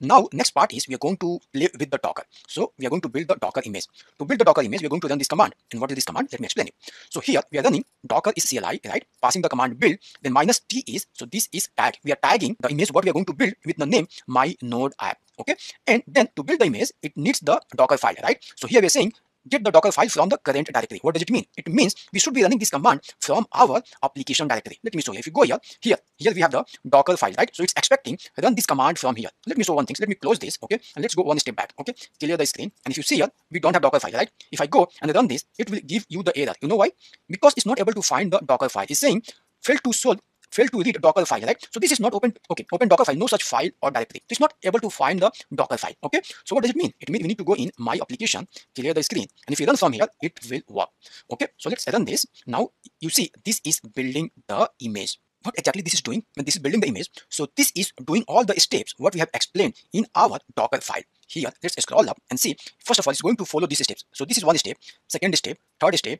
Now, next part is we are going to play with the Docker. So we are going to build the Docker image. To build the Docker image, we are going to run this command. And what is this command? Let me explain it. So here we are running Docker is CLI, right? Passing the command build. Then minus T is, so this is tag. We are tagging the image what we are going to build with the name my node app. Okay. And then to build the image, it needs the Docker file, right? So here we are saying get the Docker file from the current directory. What does it mean? It means we should be running this command from our application directory. Let me show you. If you go here, here, here we have the Docker file, right? So it's expecting run this command from here. Let me show one thing. Let me close this, okay? And let's go one step back, okay? Clear the screen. And if you see here, we don't have Docker file, right? If I go and run this, it will give you the error. You know why? Because it's not able to find the Docker file. It's saying failed to solve failed to read Docker file, right? So this is not open, okay, open Docker file, no such file or directory. It's not able to find the Docker file, okay? So what does it mean? It means we need to go in my application, clear the screen. And if you run from here, it will work, okay? So let's run this. Now you see, this is building the image. What exactly this is doing when this is building the image. So this is doing all the steps, what we have explained in our Docker file. Here, let's scroll up and see. First of all, it's going to follow these steps. So this is one step, second step, third step,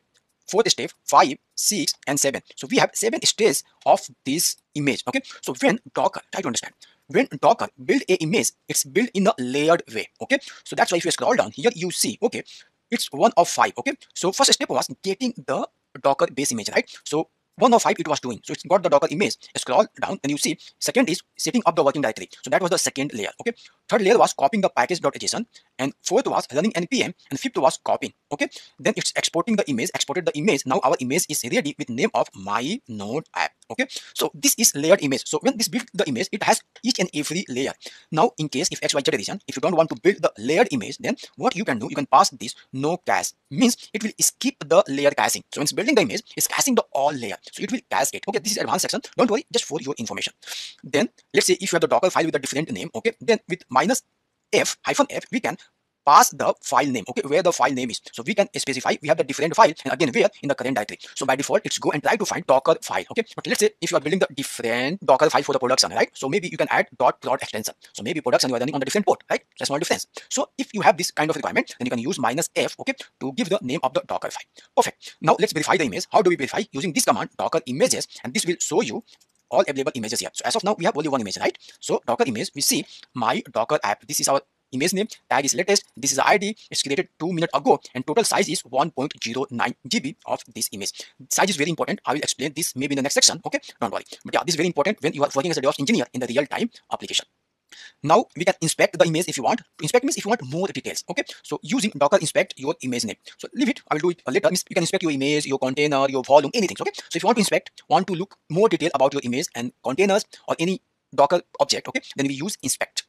fourth step, five, six, and seven. So we have seven stages of this image. Okay. So when Docker, try to understand. When Docker build a image, it's built in a layered way. Okay. So that's why if you scroll down here, you see, okay, it's one of five. Okay. So first step was getting the Docker base image, right? So one of five it was doing. So it's got the Docker image. Scroll down and you see second is setting up the working directory. So that was the second layer. Okay. Third layer was copying the package.json and fourth was running npm and fifth was copying. Okay. Then it's exporting the image, exported the image. Now our image is ready with name of my node app. Okay. So this is layered image. So when this build the image, it has each and every layer. Now in case if XYZ edition, if you don't want to build the layered image, then what you can do, you can pass this no cache means it will skip the layer caching. So when it's building the image, it's caching the all layer. So it will cache it. Okay, this is advanced section. Don't worry, just for your information. Then let's say if you have the Docker file with a different name, okay, then with minus f hyphen f, we can pass the file name, okay, where the file name is. So we can specify we have the different file and again where in the current directory. So by default, it's go and try to find Docker file, okay. But let's say if you are building the different Docker file for the production, right? So maybe you can add dot prod extension. So maybe production you are running on the different port, right? That's small difference. So if you have this kind of requirement, then you can use minus f, okay, to give the name of the Docker file. Perfect. Now let's verify the image. How do we verify? Using this command Docker images, and this will show you all available images here. So as of now, we have only one image, right? So Docker image, we see my Docker app. This is our image name tag is latest. This is id it's created two minutes ago and total size is 1.09 gb of this image. Size is very important. I will explain this maybe in the next section okay? Don't worry. But yeah this is very important when you are working as a devops engineer in the real time application. Now we can inspect the image if you want. To inspect means if you want more details okay? So using docker inspect your image name. So leave it. I will do it later. You can inspect your image your container your volume anything okay? So if you want to inspect want to look more detail about your image and containers or any docker object okay? Then we use inspect